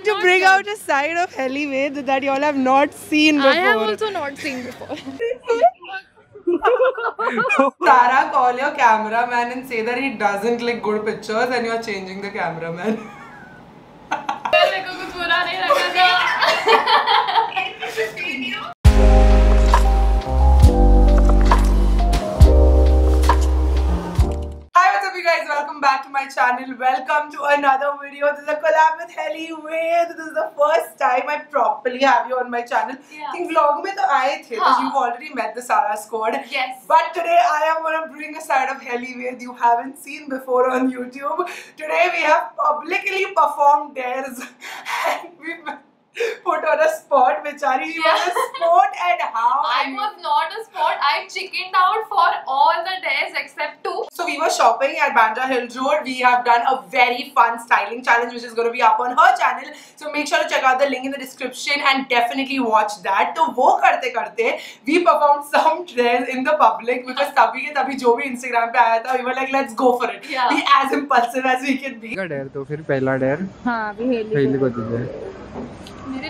going to bring out a side of Helly Wade that you all have not seen before. I have also not seen before. Tara, call your cameraman and say that he doesn't click good pictures and you're changing the cameraman. guys? Welcome back to my channel. Welcome to another video. This is a collab with Helly Wade. This is the first time I properly have you on my channel. Yeah. I think vlog mein to aaye the because you've already met the Sarah squad. Yes. But today I am gonna bring a side of Helly Wade you haven't seen before on YouTube. Today we have publicly performed dares and we put on a spot. Bichari, she was a Yeah. sport and how? I and- was not a sport. I chickened out for all the days except two. So we were shopping at Bandra Hills Road. We have done a very fun styling challenge which is going to be up on her channel. So make sure to check out the link in the description and definitely watch that. तो वो करते करते we performed some trends in the public because तभी के तभी जो भी Instagram पे आया था we were like let's go for it. Yeah. Be as impulsive as we can be. डेर तो फिर पहला डेर हाँ अभी हेली पहले को दीजिए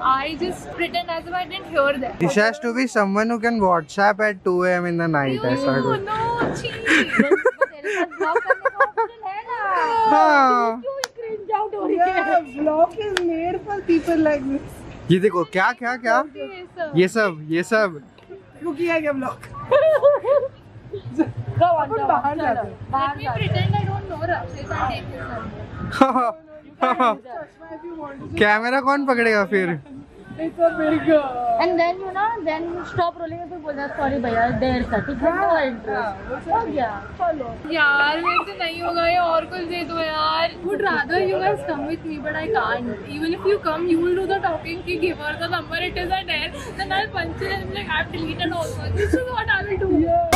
I just pretend as if I didn't hear them. This has to be someone who can WhatsApp at 2 a.m. in the night. No, no, block करने का ऑप्शन है हाँ हो है vlog is made for people like this. ये देखो क्या क्या क्या ये सब. ये सब क्यों किया अपन come बाहर जाते हैं। बाहर जाते हैं। कैमरा कौन पकड़ेगा फिर. Uh, then you know, then stop rolling and फिर बोलना sorry भैया देर था ठीक है हो गया चलो यार मेरे से नहीं होगा ये और कुछ दे दो यार you guys come with me but I can't even if you come you will do the talking ki give her the number it is a dare then I'll punch it and be like I've deleted also this is what I will do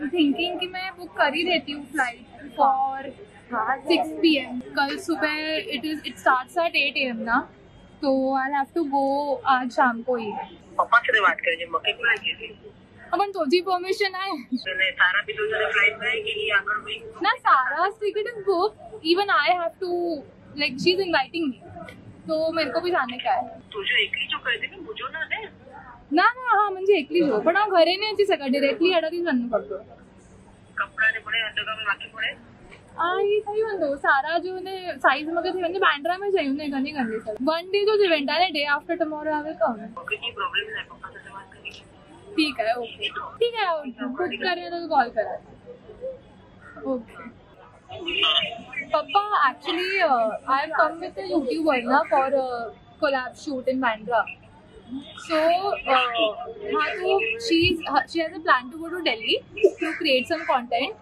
thinking कि मैं book कर ही देती हूँ flight for six P M कल सुबह it is it start at eight M ना तो आई हैव टू गो आज शाम को ही। पापा से बात करेंगे मौके पर आएगी अपन तो जी परमिशन आए सारा भी तो फ़्लाइट में आएगी ना सारा ticket is book even I have to like she is inviting me तो मेरे को भी जाने का है। तुझे एक ही जो कर देंगे मुझे ना दे। ना ना हाँ म्हणजे एकली जो पण हांव घरे न्ही येवची सकाळ. डिरेक्टली हाडा ती सांगू पडतो. आई सही बंदो सारा जो ने साइज़ मगे थी बंदे बैंड्रा में जाई ने? गनी गनी सर वन डे जो इवेंट है डे आफ्टर टुमारो आवे कम ठीक है ओके. ठीक है बुक करें तो कॉल करा. ओके पापा actually I am come with the YouTuber ना for collab shoot in Bandra so uh, हाँ तो she's she has a plan to go to Delhi to create some content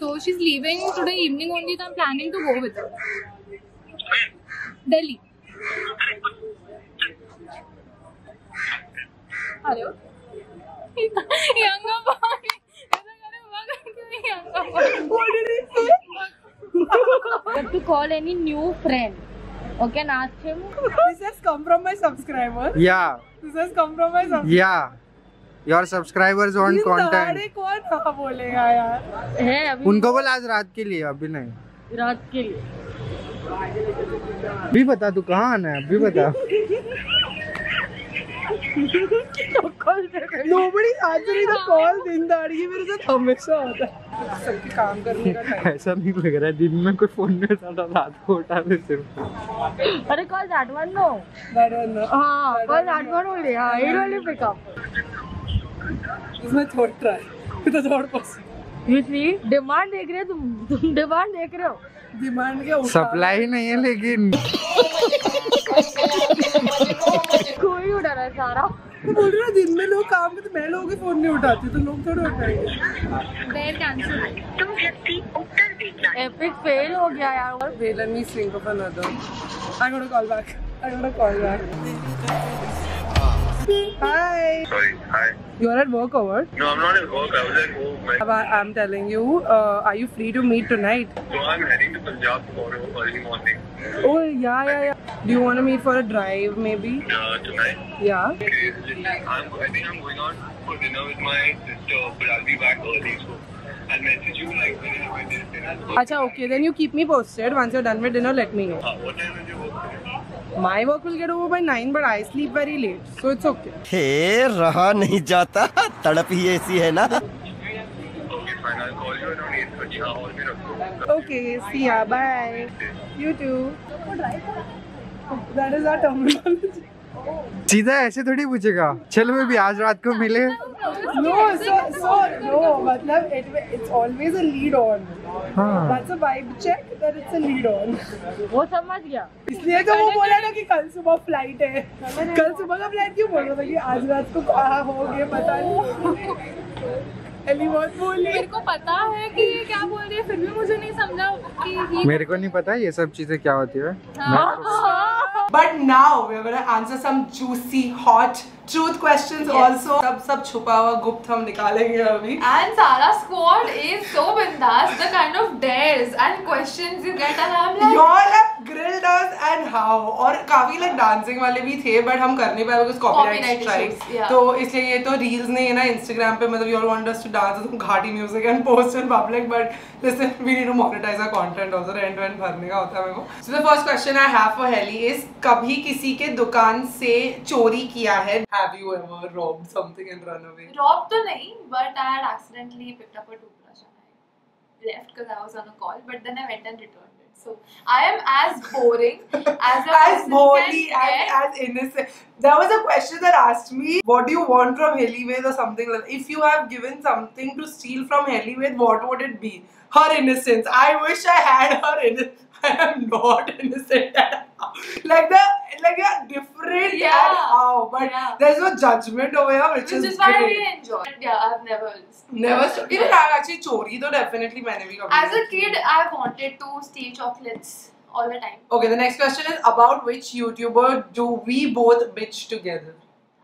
so she's leaving today evening only so I'm planning to go with her Delhi hello younger boy younger boy What did he say? You have to call any new friend. Okay, and ask him. This has come from my subscriber. Yeah, This has come from my subscriber. yeah. Your subscribers want content. कौन हाँ बोलेगा यार है अभी उनको बोल आज रात के लिए अभी नहीं रात के लिए भी बता तू कहाँ आना है अभी बता Nobody answering the call दिन दाड़ी मेरे साथ हमेशा होता है। काम करने का टाइम ऐसा नहीं लग रहा है दिन में कोई फ़ोन नहीं उठाता रात को उठाते सिर्फ़। अरे call that one no. That one, no. हाँ कॉल दैट वन ओनली हाँ इसमें third try You see, demand देख रहे हो तुम? तुम demand देख रहे हो? डिमांड के ऊपर सप्लाई नहीं है लेकिन। कोई उठा रहा है सारा बोल रहा दिन में लोग काम करते मैं लोगों के फ़ोन नहीं उठाती तो लोग थोड़े उठाएँगे देर कैंसिल व्यक्ति उत्तर देना एपिक फेल हो गया यार और let me think of another. I gonna call back I gonna call back. Hi. Sorry, hi. You're at work or what? No, I'm not at work. I was at home. man. I'm telling you, uh, are you free to meet tonight? So I'm heading to Punjab tomorrow early morning. Oh, yeah, yeah, yeah. Do you want to meet for a drive, maybe? Uh, tonight. Yeah. Okay, I'm, I think I'm going out for dinner with my sister, but I'll be back early, so I'll message you like when when there's dinner. Acha, okay, then you keep me posted. Once you're done with dinner, let me know. Uh, what time is your work? My work will get over by 9, but I sleep very late, so it's okay. हे रहा नहीं जाता तड़प ही ऐसी है ना Okay, fine. I'll call you around 8:30. हाँ, और भी रखो. Okay, see ya. Bye. You too. That is our terminology. सीधा ऐसे थोड़ी पूछेगा? चलो बेबी आज रात को मिले। No, so so no. मतलब it, it's always a lead on. हाँ। That's a vibe check that it's a lead on. वो समझ गया। इसलिए तो वो बोला ना कि कल सुबह फ़्लाइट है। कल सुबह का फ़्लाइट क्यों बोल रहा था कि आज रात को कहाँ हो गया पता नहीं। बहुत बोली मेरे को पता है कि ये क्या बोल रही है फिर भी मुझे नहीं समझा कि मेरे को नहीं पता ये सब चीज़ें क्या होती है। But now we're gonna answer some juicy, hot truth questions also. सब सब छुपा हुआ गुप्त हम निकालेंगे अभी. And Sara squad is so bindas. The kind of dares and questions you get, and I'm like, Y'all have grilled us and how और काफ़ी like dancing वाले भी थे but हम कर नहीं पाए strike. issues, yeah. तो इसलिए ये तो reels नहीं है ना Instagram पे मतलब you all want us to dance some घाटी music and post in public but listen we need to monetize our content also rent rent भरने का होता है मेरे को. So the first question I have for Helly is कभी किसी के दुकान से चोरी किया है? Have you ever robbed something and run away? Robbed to nahi, but I had accidentally picked up a toothbrush and I left because I was on a call. But then I went and returned it. So I am as boring as a as boring as, as innocent. There was a question that asked me, "What do you want from Hellywaith or something like? If you have given something to steal from Hellywaith, what would it be?" Her innocence. I wish I had her innocence. I am not innocent at all. Like the like a different Yeah. and how, but Yeah. there's no judgment over here, which, Which is is why great. we enjoy. But yeah, I've never. Never. st- Even I actually chori तो definitely मैंने भी कभी As a नहीं की. kid, I wanted to steal chocolates all the time. Okay, the next question is about which YouTuber do we both bitch together?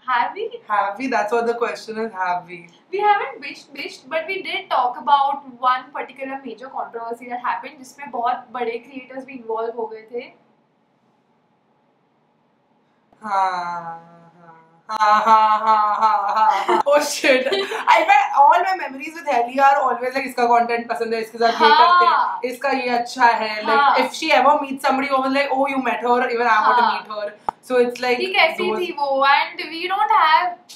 Have we? Have we? That's what the question is. Have we? We haven't bitched, bitched, but we did talk about one particular major controversy that happened जिसमें बहुत बड़े creators भी involve हो गए थे. Ha ha ha ha ha ha. Oh shit! I bet all my memories with Helly are always like इसका content पसंद है इसके साथ ये हाँ. करते हैं इसका ये अच्छा है like हाँ. if she ever meets somebody who like oh you met her even I want to हाँ. meet her so it's like कि कैसी those- थी वो and we don't have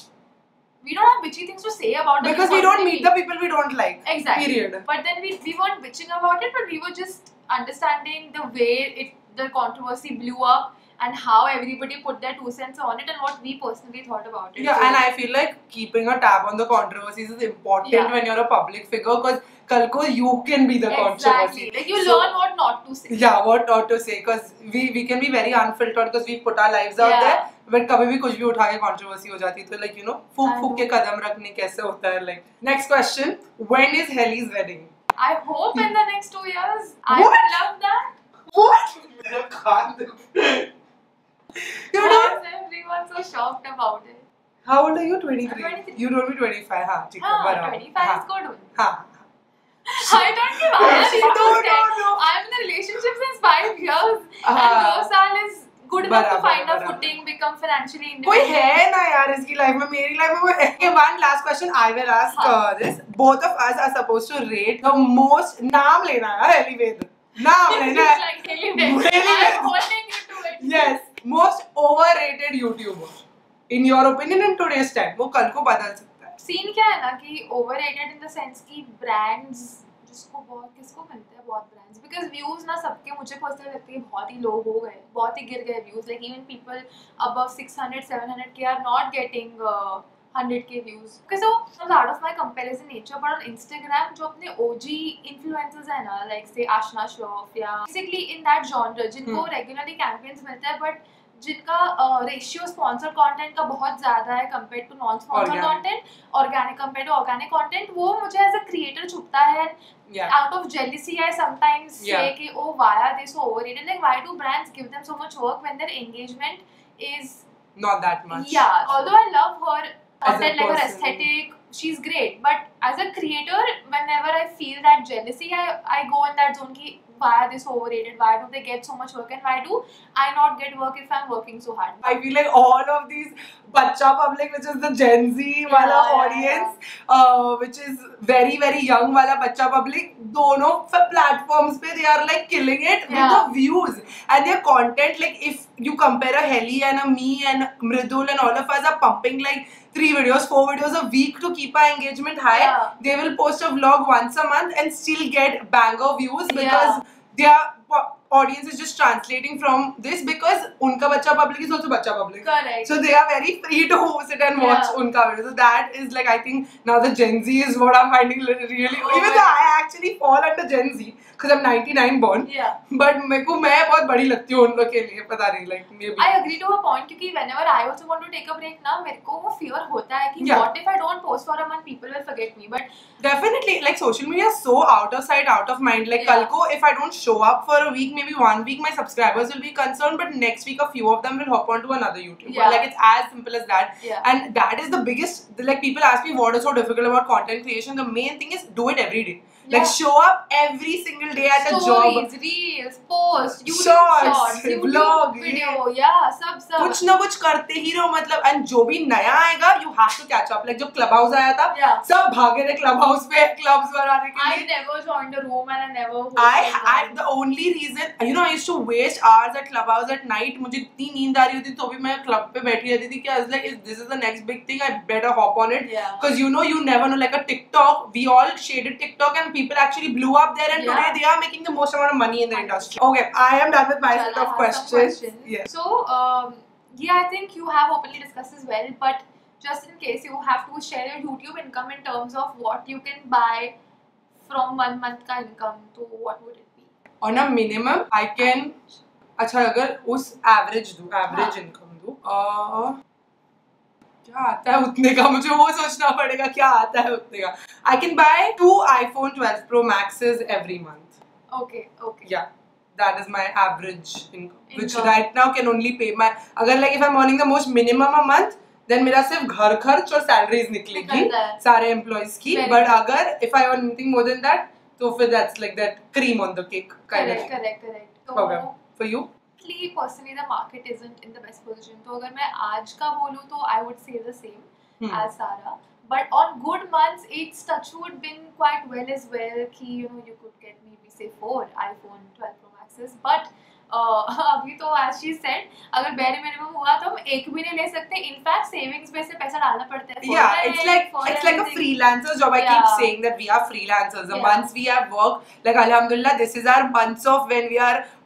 we don't have bitchy things to say about it because we don't meet the people we don't like exactly period but then we we weren't bitching about it but we were just understanding the way it the controversy blew up and how everybody put their two cents on it and what we personally thought about it Yeah, So- and I feel like keeping a tab on the controversies is important Yeah. when you're a public figure because kal ko you can be the exactly controversy. like you So- learn what not to say Yeah, what not to say because we we can be very unfiltered because we put our lives out Yeah. there. But कभी भी कुछ भी उठा के controversy हो जाती है तो like you know फूक I फूक के कदम रखने कैसे होता है like next question when is Helly's wedding? I hope in the next two years I What? would love that What? you know everyone so shocked about it how old are you? 23. 23. You told me 25. हाँ ठीक है हाँ बराबर. 25 हाँ, is good हाँ. I don't give a shit. No, no, no. I'm in a relationship since five years, uh, and हाँ. साल is good enough to find a footing, become financially independent. कोई है ना यार इसकी लाइफ में मेरी लाइफ में वो है one last question I will ask हाँ. uh, this both of us are supposed to rate the most नाम लेना है एलिवेद नाम लेना है really. I'm holding you to it. yes most overrated YouTuber, in your opinion in today's time, वो कल को बदल सकता है। सीन क्या है ना कि ओवररेटेड इन द सेंस कि ब्रांड्स जिसको बहुत, किसको मिलते हैं बहुत ब्रांड्स बिकॉज़ व्यूज़ ना सबके, मुझे पर्सनल लगती है बहुत ही लो हो गए, बहुत ही गिर गए views like even people above 600 700 के are not getting 100k views. Okay, so I'm out of my comparison nature, but on Instagram, जो अपने OG influencers है ना, like say Ashna Shroff या basically in that genre, जिनको Hmm. regularly campaigns मिलते हैं, but जिनका रेशियो स्पॉन्सर कंटेंट का बहुत ज़्यादा है compare to non sponsor content organic compare to organic content वो मुझे एज अ क्रिएटर छुपता है out of jealousy I sometimes Yeah. say कि oh why are they so overrated like why do brands give them so much work when their engagement is Not that much. yeah although I love her content, like her aesthetic, she's great. But as a creator, whenever I feel that jealousy, I, I go in that zone ki, why are they so overrated? Why do they get so much work? And why do I not get work if I'm working so hard? I feel like all of these bacha public, which is the Gen Z yeah, wala yeah, audience, yeah. Uh, which is very very young wala bacha public, dono platforms pe they are like killing it with the views and their content. Like if you compare a Heli and a me and Mridul and all of us are pumping like three videos, four videos a week to keep our engagement high. Yeah. They will post a vlog once a month and still get banger views because Yeah. their audience is just translating from this because unka bacha public is also bacha public. correct So they are very free to sit and watch Yeah. unka video. So that is like I think now the Gen Z is what I'm finding really. Oh even though I actually fall under Gen Z because I'm 99 born. yeah But मेरे को मैं बहुत बड़ी लगती हूँ उन लोग के लिए पता नहीं like maybe. I agree to a point क्योंकि whenever I also want to take a break ना मेरे को वो fear होता है कि Yeah. what if I don't post for a month people will forget me but Definitely, like social media is so out of sight, out of mind. Like Yeah. कल को if I don't show up for a week, maybe one week, my subscribers will be concerned, but next week a few of them will hop onto another YouTuber. Yeah. Like it's as simple as that. Yeah. And that is the biggest. Like people ask me what is so difficult about content creation. The main thing is do it every day. Like Yeah. show up every single day at a job. stories reels posts YouTube Shorts, shorts YouTube vlog, video yeah सब सब कुछ ना कुछ करते ही रहो मतलब and जो भी नया आएगा you have to catch up like जब क्लब हाउस आया था Yeah. सब भागे थे क्लब हाउस पे क्लब्स बनाने के लिए. I never joined a room and I never I, I the only reason you know I used to waste hours at clubhouse at night मुझे इतनी नींद आ रही होती तो भी मैं क्लब पे बैठी रहती थी कि I was like this is the next big thing I better hop on it Yeah. because you know you never know like a TikTok we all shaded TikTok and people actually blew up there and Yeah. today they are making the most amount of money in the industry okay I am done with my set of questions questions. yes So, um, yeah, I think you have openly discussed as well, but just in case you have to share your YouTube income in terms of what you can buy from one month का income, तो what would it be? on a minimum I can अच्छा अगर उस average दूँ average हाँ. Income दूँ क्या आता है उतने का मुझे वो सोचना पड़ेगा क्या आता है उतने का I can buy two iPhone 12 pro maxes every month Okay, okay. yeah that is my average income which Income. right now can only pay my अगर like if I'm earning the most minimum a month then मेरा सिर्फ़ घर खर्च और salaries निकलेगी सारे employees की but अगर if I earn anything more than that तो फिर that's like that cream on the cake kind of Correct, thing. correct, correct. तो Currently, personally, the market isn't in the best position. तो अगर मैं आज का बोलूँ तो I would say the same Hmm. as Sarah. But on good months, it's touchwood been quite well as well. कि you know you could get maybe say four iPhone 12 Pro Maxes. But uh, अभी तो as she said, अगर bare minimum हुआ तो हम एक भी नहीं ले सकते. In fact, savings में से पैसा डालना पड़ता है. for yeah rent, it's like for it's like a everything. freelancer's job i keep Yeah. saying that we are freelancers the Yeah. months we have work like alhamdulillah this is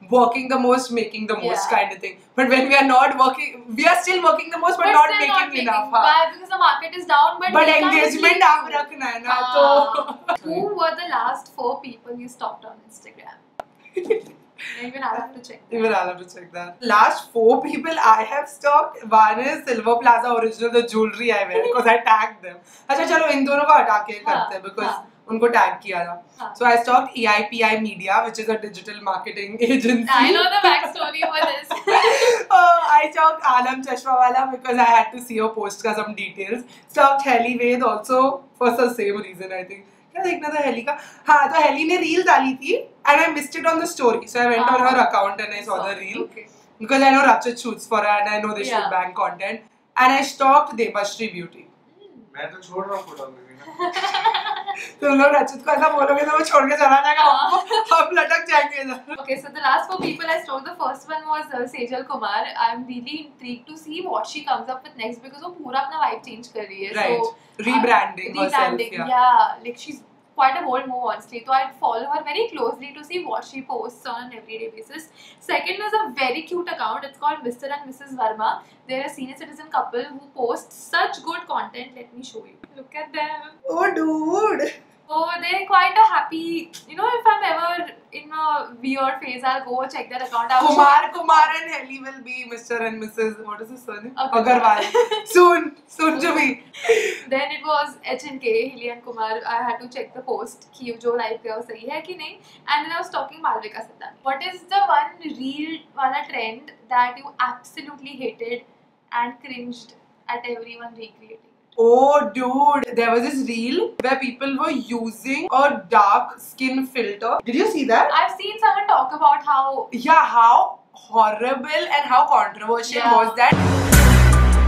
our months of when we are working the most making the most Yeah. kind of thing but when we are not working we are still working the most but, But not still making enough Why? हाँ. Because the market is down. But, but we can't engagement sleep. आप रखना है ना हाँ. तो Who were the last four people you stalked on Instagram? Even I'll have to check. Even I'll have to check that. Last four people I have stalked. One is Silver Plaza Original, the jewelry I wear because I tagged them. अच्छा चलो इन दोनों को हटा के हाँ, करते हैं because हाँ. उनको टैग किया था। So I stalk E I P I media which is a digital marketing agency I stalk Alam चश्मा वाला because I had to see your post का some details stalk heli Veda also for the same reason I think देखना था heli का? हाँ तो heli ने reel डाली थी and I missed it on the story so I went on her account and I saw the reel because I know rapture shoots for and I know this should bank content and I stalk Devashree beauty मैं तो छोड़ रहा हूँ तुम लोग रचित को ऐसा बोलोगे तो वो छोड़ के चला जाएगा हाँ. हम लटक जाएँगे इधर Okay, so the last four people I stalked, the first one was uh, Sejal Kumar. I'm really intrigued to see what she comes up with next because वो पूरा अपना vibe change कर रही है. Right. So, Rebranding uh, herself, rebranding, yeah. Quite a bold move honestly. So I'd follow her very closely to see what she posts on an everyday basis. Second is a very cute account. It's called Mr. and Mrs. Verma. They're a senior citizen couple who post such good content. Let me show you. Look at them. Oh, dude. So they're quite a happy. You know, if I'm ever in a weird phase, I'll go check their account out. Kumar, Kumar and Helly will be Mr. and Mrs. What is his surname? Agarwal. Agarwal. soon, soon to be. Then it was H and K, Hilly and Kumar. I had to check the post कि जो live पे वो सही है कि नहीं. And then I was talking Malvika Siddharth. What is the one real वाला trend that you absolutely hated and cringed at everyone recreating? Oh, dude, there was this reel where people were using a dark skin filter. Did you see that? I've seen someone talk about how Yeah, how horrible and how controversial Yeah. was that?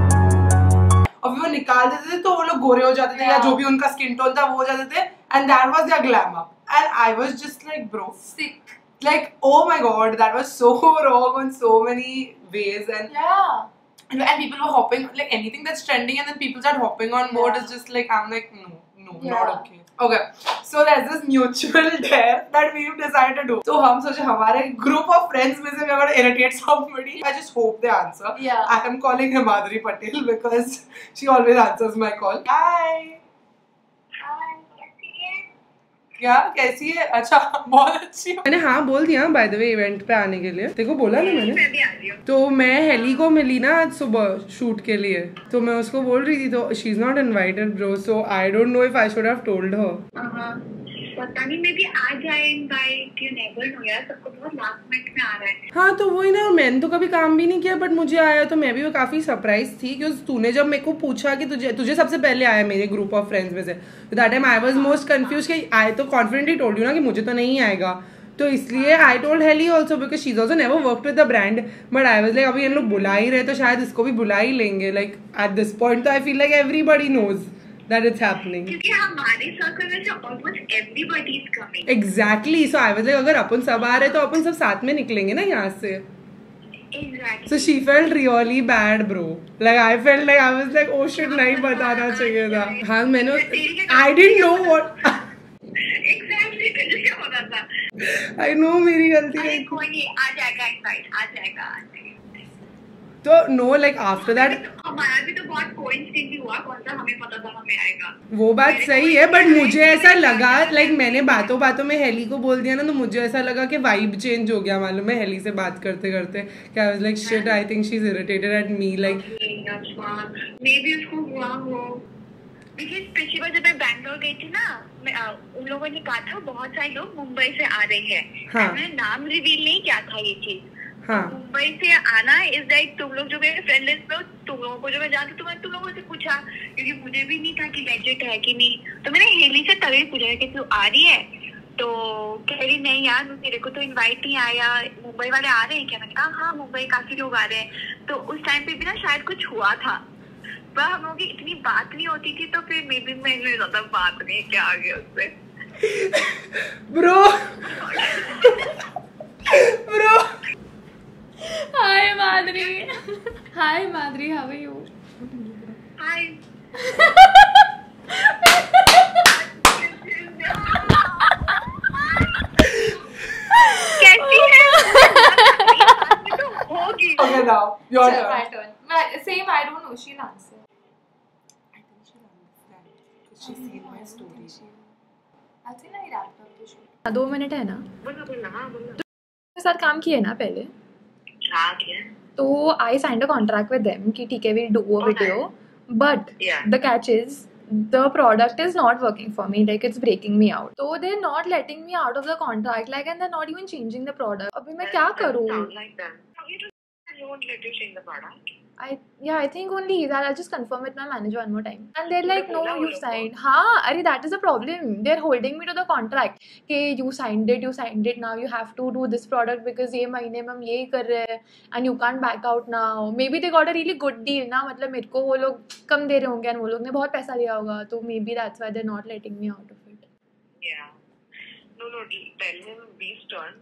और फिर वो निकाल देते थे तो वो लोग गोरे हो जाते थे या Yeah. जो भी उनका स्किन टोन था वो हो जाते थे and that was there glamour and I was just like bro sick. like oh my god that was so wrong on so many ways and Yeah. and, and people were hopping like anything that's trending and then people start hopping on board Yeah. is just like i'm like no no Yeah. not okay okay so there's this mutual dare that we've decided to do so हम सोचे हमारे group of friends में से we are going to irritate somebody i just hope they answer Yeah. i am calling Himadri Patel because she always answers my call hi क्या? कैसी है? अच्छा बहुत अच्छी है। मैंने हाँ बोल दिया बाय द वे इवेंट पे आने के लिए। देखो बोला ना मैंने। मैं भी आ रही हूँ। तो मैं हेली को मिली ना आज सुबह शूट के लिए। तो मैं उसको बोल रही थी तो she is not invited bro so I don't know if I should have told her हाँ, पता नहीं मे भी आ जाए इनवाइट यू नेवर नो यार सबको बहुत लास्ट मिनट में आ रहा है। हाँ तो वही ना मैंने तो कभी काम भी नहीं किया बट मुझे आया तो मैं भी वो काफ़ी सरप्राइज़ थी क्योंकि तूने जब मेरे को पूछा कि तुझे तुझे सबसे पहले आया मेरे ग्रुप ऑफ़ फ्रेंड्स में से। तो that time I was most confused कि आई तो कॉन्फिडेंटली टोल्ड यू ना कि मुझे तो नहीं आएगा। तो इसलिए I told Haley also because she is also never work with the brand but I was like अभी इन लोग बुला ही रहे तो शायद इसको भी बुला ही लेंगे। लाइक एट दिस पॉइंट तो I feel like everybody knows everybody is coming exactly so I was like अगर अपन सब आ रहे तो अपन सब साथ में निकलेंगे ना यहाँ से exactly So she felt really bad, bro. Like I felt like I was like, oh shit, नहीं बताना चाहिए था. हाँ मैंने I didn't know what. तुझे क्या पता था I know मेरी गलती है. कोई नहीं आ जाएगा जाएगा आ जाएगा तो नो लाइक after that हमारा भी बहुत कोइंसिडेंटली हुआ कौन सा हमें पता था हमें आएगा। वो बात सही है बट मुझे ऐसा लगा लाइक मैंने बातों बातों में हेली को बोल दिया ना तो मुझे ऐसा लगा कि वाइब चेंज हो गया मालूम है हेली से बात करते करते क्या was like shit I think she is irritated at me like मे भी उसको हुआ हो। पिछली बार जब मैं बैंगलोर गई थी ना उन लोगों ने कहा था बहुत सारे लोग मुंबई से आ रहे हैं। हाँ। मैंने नाम रिवील नहीं किया था ये चीज़। हाँ। मुंबई से आना इज़ लाइक तुम लोग जो मेरे फ्रेंड लिस्ट में तुम लोगों को जो मैं जानती हूँ तुम लोगों से पूछा क्योंकि मुझे भी नहीं था कि लेजिट है कि नहीं। तो मैंने हेली से तभी पूछा कि तू आ रही है? तो कह रही नहीं यार मेरे को तो इनवाइट नहीं आया। मुंबई वाले आ रहे हैं क्या? मैंने कहा हाँ मुंबई काफ़ी लोग आ रहे हैं। तो उस टाइम पे भी ना शायद कुछ हुआ था। पर हम लोगों की इतनी बात नहीं होती थी तो फिर मे बी मैं ज़्यादा बात नहीं क्या आगे उससे। Bro bro Hi Madhuri. Hi Madhuri, how are you? Hi कैसी है तो होगी okay now your Sure, turn my turn. My, same, I don't know. She'll answer. I think she'll understand दो मिनट है ना? तो साथ काम किया ना पहले? तो I sign a contract with them कि ठीक है we do a video but the catch is the product is not working for me like it's breaking me out तो they not letting me out of the contract like and they not even changing the product अभी मैं क्या करूँ? Like that you don't let you change the product I yeah, I think only that. I'll just confirm with my manager one more time. And they're like, no, you signed. हाँ, अरे that is the problem. They're holding me to the contract. कि you signed it, you signed it. Now you have to do this product because ये महीने में हम ये कर रहे हैं and you can't back out now. Maybe they got a really good deal ना मतलब मेरे को वो लोग कम दे रहे होंगे and वो लोग ने बहुत पैसा दिया होगा तो maybe that's why they're not letting me out of it. Yeah. No, no, tell him be stern.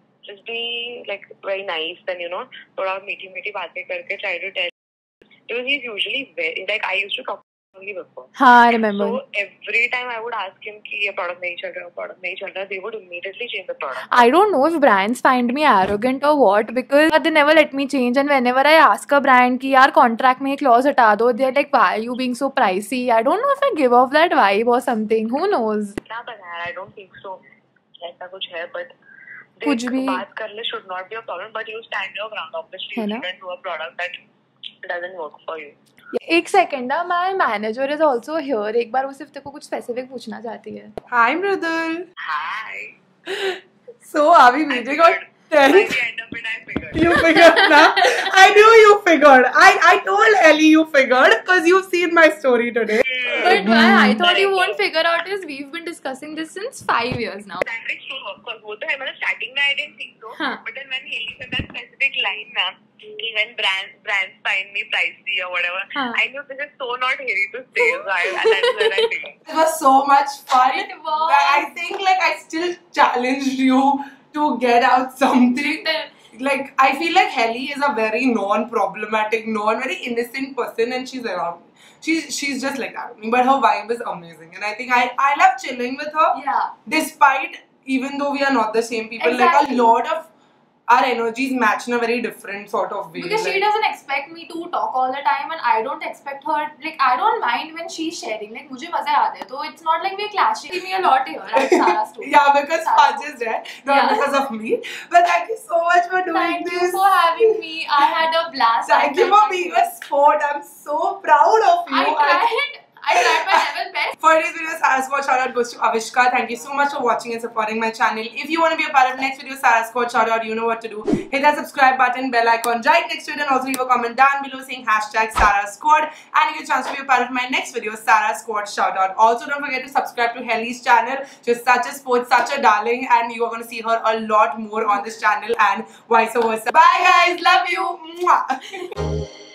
Just be like very nice then you know थोड़ा मीठी मीठी बातें करके try to tell because he is usually like I used to talk only before हाँ so every time i would ask him कि ये product नहीं चल रहा product नहीं चल रहा they would immediately change the product I don't know if brands find me arrogant or what because they never let me change and whenever I ask a brand कि यार contract में एक clause हटा दो they're like why are you being so pricey I don't know if I give off that vibe or something who knows I don't think so ऐसा कुछ है but कुछ भी- बात कर ले should not be a problem but you stand your ground obviously you? Can do a product that doesn't work for you एक second ना my manager is also here एक बार वो सिर्फ़ तेरे को कुछ स्पेसिफिक पूछना चाहती है। Hi Mridul. Hi so are we meeting on tenth. You figured now. I knew you figured. I, I told Ellie you figured because you've seen my story today. Hmm. But why I thought you won't figure out is we've been discussing this since five years now. Sandwich starting I didn't think so. Huh. But then when Haley said that specific line, ma'am, even brands brands find me pricey or whatever. Huh. I knew this is so not Haley to say, so I, that's I think. It was so much fun. It was. I think like I still challenged you to get out something. that Like I feel like Helly is a very non-problematic, non very innocent person, and she's around. me. She's she's just like that. But her vibe is amazing, and I think I I love chilling with her. Yeah. Despite even though we are not the same people, Exactly. like a lot of our energies match in a very different sort of way. Because she like- doesn't expect me to talk all the time and I don't expect her like I don't mind when she's sharing like मुझे मज़ा आते हैं तो it's not like we're clashing me a lot here at Sara story. Yeah, because. Fudge is there, not Yeah. because of me. But thank you so much for doing Thank this. Thank you for having me. I had a blast. Thank you for being a sport. I'm so proud of you. I tried. I tried level best. For today's video, Sarah Squad shout out goes to Avishka. Thank you so much for watching and supporting my channel. If you want to be a part of next video, Sarah Squad shout out, you know what to do. Hit that subscribe button, bell icon right next to it, and also leave a comment down below saying hashtag Sarah Squad. And you get a chance to be a part of my next video, Sarah Squad shout out. Also, don't forget to subscribe to Helly's channel. She's such a sport, such a darling, and you are going to see her a lot more on this channel and vice versa. Bye, guys. Love you. Mwah.